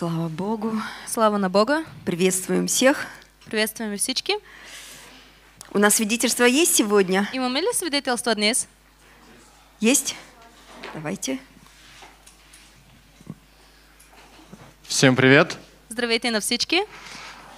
Слава Богу. Слава на Бога. Приветствуем всех. Приветствуем всички. У нас свидетельство есть сегодня? Имаме ли свидетелство днес? Есть? Давайте. Всем привет! Здравейте на всички.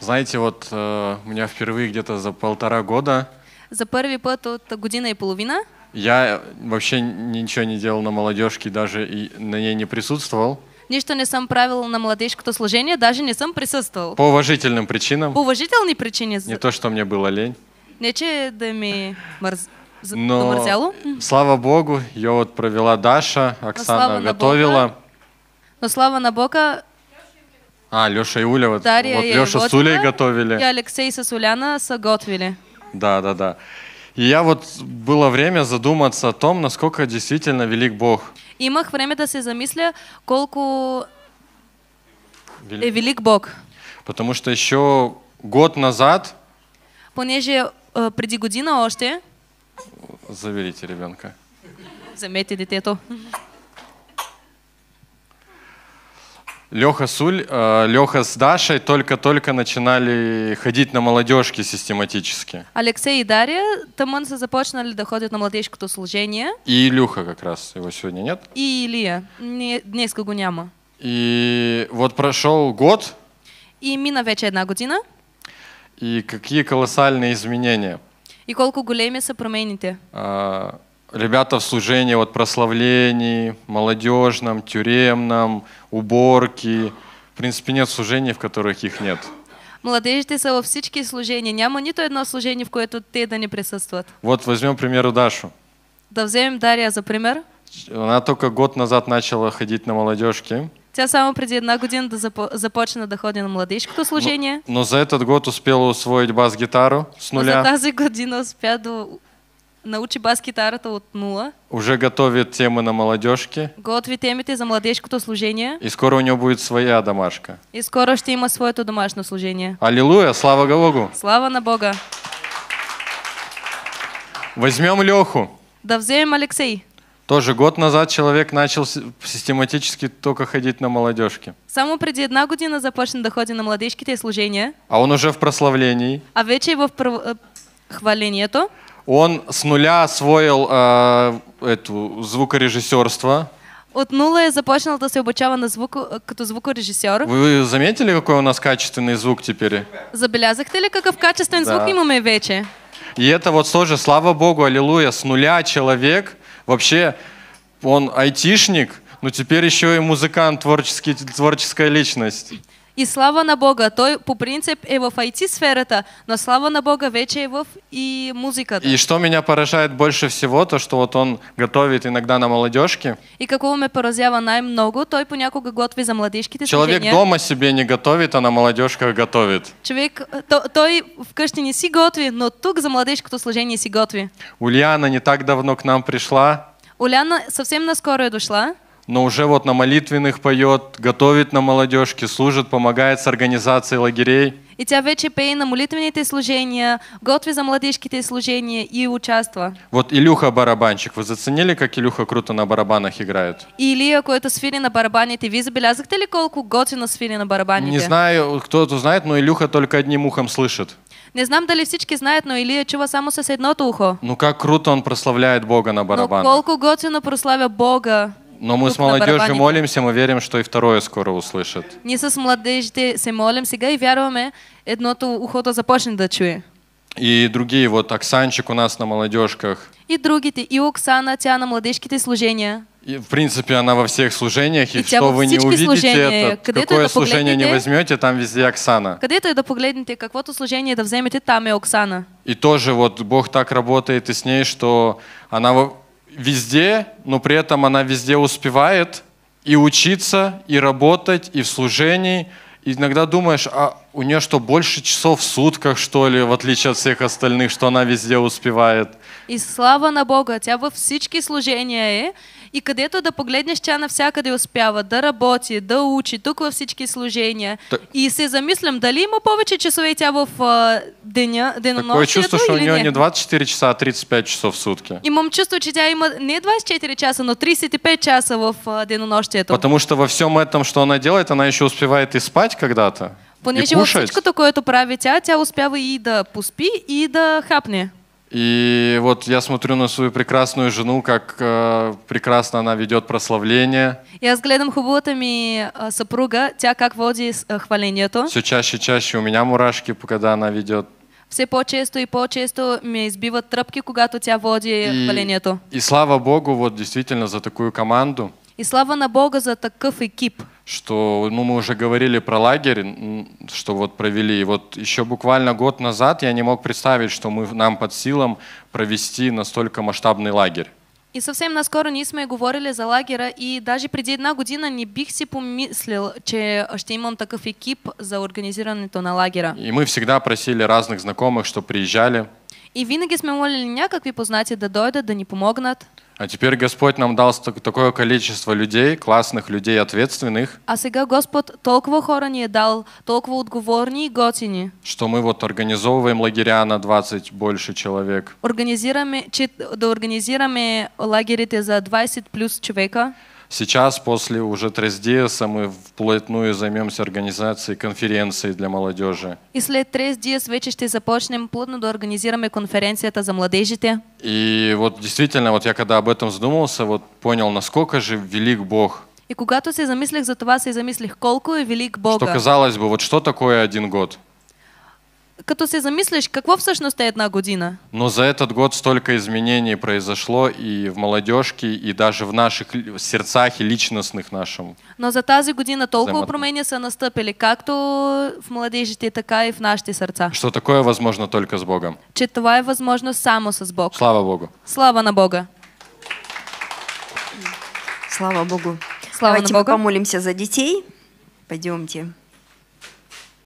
Знаете, вот э, у меня впервые где-то за полтора года За първи път от година и половина я вообще ничего не делал на молодежке, даже и на ней не присутствовал. Нищо не съм правил на младежкото служение, даже не съм присъствал. По уважительным причинам. По уважителни причини. Не то, что мне было лень. Не, че да ми мърз... Но, домързяло. слава богу, ее вот провела Даша, Оксана на готовила. Бога. Но слава на Бога, А, Леша и Уля, вот, Дарья вот Леша с Улей и готовили. Алексей с Уляна са готвили. Да, да, да. И я вот было время задуматься о том, насколько действительно велик Бог. Имах време да се замисля колко е велик Бог. Потому что еще год назад, Понеже преди година още, завелите ребенка, вземете детето, Леха с Уль, э, Леха с Дашей только-только начинали ходить на молодежки систематически. Алексей и Дария тъмън са започнали да ходят на младежкото служение И Илюха как раз, его сегодня нет. и Илия. Не, днеска го няма. И вот прошел год, И мина вече една година. и какие колоссальные изменения. И колко големи са промените. А, Ребята в служении, вот прославлении, молодежном, тюремном, уборки. В принципе, нет служений, в которых их нет. Младежите са във всички служения. Няма нито едно служение, в което те да не присъстват. Вот возьмем, к примеру, Дашу. Да вземем Дария за пример. Она только год назад начала ходить на молодежки. Тя само преди една година да запо... започна да ходи на младежкото служение. Но, но за этот год успела усвоить бас-гитару с Но за нуля. тази година успя да научи бас-китарата от нула. Уже готовит темы на молодежке. Готви темите за младежкото служение. И скоро у нее будет своя домашка. И скоро ще има своето домашно служение. Аллилуйя, слава Богу. Слава на Бога! Возьмем Леху. Да вземем Алексей. Тоже год назад человек начал си- систематически только ходить на молодежке. Само преди една година започна да ходи на младежките служения, А он уже в прославлении. а вече е в прав... е, хвалението. Он с нуля освоил а, эту звукорежиссерство. От нула е започнал да се обучава на звук, като звукорежисьор. Вы заметили, какой у нас качественный звук теперь? Забелязахте ли какъв качествен звук Да. имаме вече? И это вот тоже, слава Богу, аллилуйя, с нуля человек, вообще он айтишник, но теперь еще и музыкант, творческий, творческая личность. И слава на Бога, той по принцип е в IT сферата, но слава на Бога вече е в и музиката. И что меня поражает больше всего, то что вот он готовит иногда на молодежке. И какво ме поразява най-много, той понякога готви за младежките Человек служения. дома себе не готовит, а на молодежках готовит. Човек, то, той вкъщи не си готви, но тук за младежкото служение си готви. Ульяна не так давно к нам пришла, Оляна съвсем наскоро е дошла, но уже вот на молитвенных поет, готовит на молодежке, служит, помогает с организацией лагерей. и тя вече пее на молитвените служения, готви за младежките служения и участва. Вот Илюха барабанщик. Вы заценили, как Илюха круто на барабанах играет? И Илия, който свири на барабаните, вие забелязахте ли колко готино свири на барабаните? Не знаю, кто-то знает, но Илюха только одним ухом слышит. Не знам дали всички знаят, но Илия чува само с едното ухо. Ну как круто он прославляет Бога на Но барабанах. колко готино прославя Бога. Но мы с молодежью молимся, мы верим, что и второе скоро услышит. Ние с младежите се молим сега и вярваме едното ухо да започне да чуе. И другие, вот Оксанчик у нас на молодежках. И другите, и Оксана, тя на младежките служения. И, в принципе, она во всех служениях, и, И что вы не увидите, служения, это, и какое служение не возьмете, там везде Оксана. Където и да погледнете каквото служение да вземете, там е Оксана. И тоже вот Бог так работает и с ней, что она везде, но при этом она везде успевает и учиться, и работать, и в служении. И иногда думаешь, а у нее что, больше часов в сутках, что ли, в отличие от всех остальных, что она везде успевает? И слава на Бога, тя във всички служения е. И където да погледнеш, тя навсякъде успява да работи, да учи, тук във всички служения. Та- И се замислям, дали има повече часове тя в а, деня, Такое денонощието чувство, что у нее не? не 24 часа, а 35 часов в сутки. Имам чувство, че тя има не 24 часа, но 35 часа в а, денонощието. Потому что во всем этом, что она делает, она еще успевает и спать когда-то, и Понеже във всичкото, което прави тя, тя успява и да поспи, и да хапне. И вот я смотрю на свою прекрасную жену, как э, прекрасно она ведет прославление. И аз гледам хубавата ми а, съпруга, тя как води а, хвалението. Все чаще и чаще у меня мурашки, когда она ведет. Все по-често и по-често ме избиват тръпки, когато тя води И, хвалението. и слава Богу, вот действительно за такую команду, И слава на Бога за такъв екип. Что ну, мы уже говорили про лагерь, что вот провели. И вот еще буквально год назад я не мог представить, что мы, нам под силам провести настолько масштабный лагерь. И съвсем наскоро ние сме говорили за лагера и даже преди една година не бих си помислил, че ще имам такъв екип за организирането на лагера. И мы всегда просили разных знакомых, что приезжали. И винаги сме молили някакви познати да дойдат, да ни помогнат. А теперь Господь нам дал такое количество людей, классных людей, ответственных, А сега Господ толкова хора ни е дал, толкова отговорни и готини. что мы вот организовываем лагеря на 20 больше человек. Организираме, че, да организираме лагерите за 20 плюс човека. Сейчас, после уже Трездиеса, мы вплотную займемся организацией конференций для молодежи. И след 30 диас вече ще започнем плътно да организираме конференцията за младежите. И вот действительно, вот я когда об этом задумался, вот понял, насколько же велик Бог. И когато се замислих за това, се замислих колко е велик Что Бога. казалось бы, вот что такое один год? Като се замислиш какво всъщност е една година, Но за этот год столько изменений произошло и в молодежке, и даже в наших сердцах и личностных нашем. но за тази година толкова промени са настъпили, както в младежите, така и в нашите сърца. Что такое возможно только с Богом. Че това е възможно само с Бог. Слава Богу. Слава на Бога! Слава Богу. Слава Давайте на мы Бога! помолимся за детей. Пойдемте.